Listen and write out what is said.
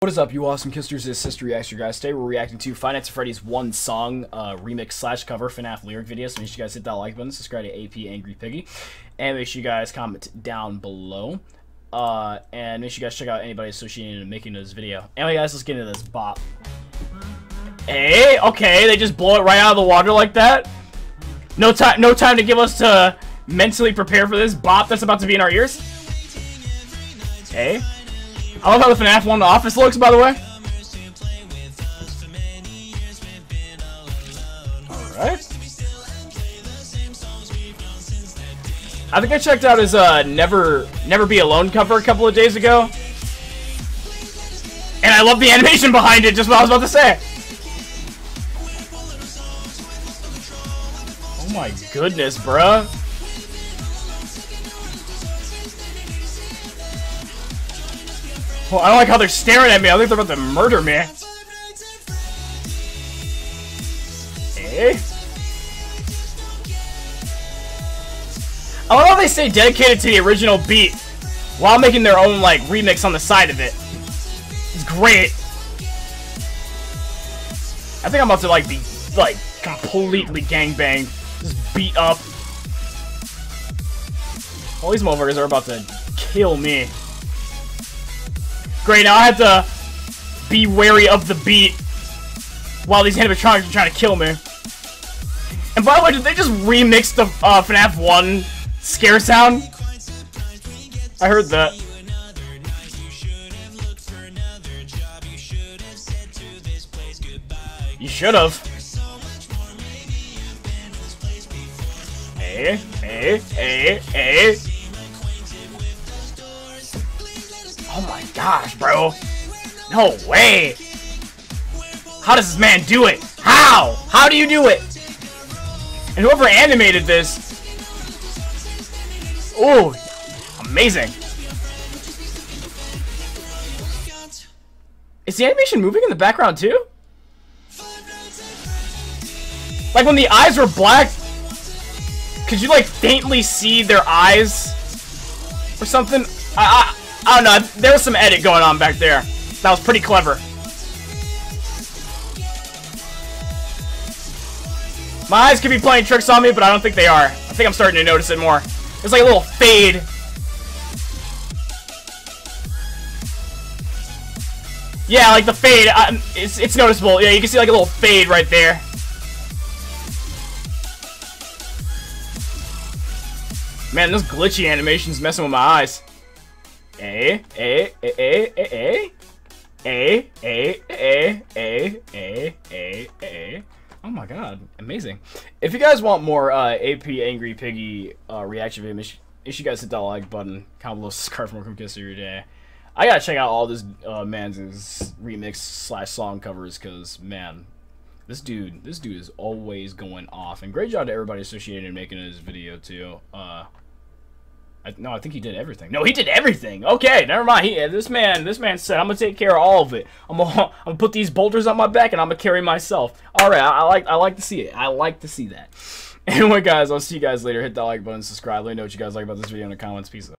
What is up, you awesome Cisterz? This is CistReactZ, guys. Today we're reacting to Five Nights at Freddy's One Song uh, remix slash cover FNAF lyric video. So make sure you guys hit that like button, subscribe to AP Angry Piggy, and make sure you guys comment down below. Uh, and make sure you guys check out anybody associated in making this video. Anyway, guys, let's get into this bop. Hey, okay, they just blow it right out of the water like that. No time, no time to give us to mentally prepare for this bop that's about to be in our ears. Hey. I love how the FNAF 1 The Office looks, by the way. Alright. I think I checked out his uh, Never Never Be Alone cover a couple of days ago. And I love the animation behind it, just what I was about to say. Oh my goodness, bruh. I don't like how they're staring at me. I think they're about to murder me. Hey. I love how they stay dedicated to the original beat while making their own, like, remix on the side of it. It's great. I think I'm about to, like, be, like, completely gangbanged. Just beat up. All these motherfuckers are about to kill me. Great, now I have to be wary of the beat while these animatronics are trying to kill me. And by the way, did they just remix the uh, FNAF 1 scare sound? I heard that. You should have. Hey, eh, eh, hey, eh, hey, hey. Oh my gosh, bro. No way. How does this man do it? How? How do you do it? And whoever animated this... Oh, amazing. Is the animation moving in the background too? Like when the eyes were black, could you like faintly see their eyes or something? I, I I don't know. There was some edit going on back there. That was pretty clever. My eyes could be playing tricks on me, but I don't think they are. I think I'm starting to notice it more. It's like a little fade. Yeah, like the fade. Um, it's, it's noticeable. Yeah, you can see like a little fade right there. Man, those glitchy animations messing with my eyes. A, A, A, A, A, A, A, A, A, A, A, A. Oh my god, amazing. If you guys want more uh, AP Angry Piggy uh, reaction videos, make sure you guys hit that like button, comment below, subscribe for more Kiss your day. I gotta check out all this uh, man's remix slash song covers, cause man, this dude, this dude is always going off. And great job to everybody associated in making this video too. Uh, I, no, I think he did everything. No, he did everything. Okay, never mind. He, this man, this man said, "I'm gonna take care of all of it. I'm gonna, I'm gonna put these boulders on my back, and I'm gonna carry myself." All right, I, I like, I like to see it. I like to see that. Anyway, guys, I'll see you guys later. Hit that like button, subscribe. Let me know what you guys like about this video in the comments. Peace out.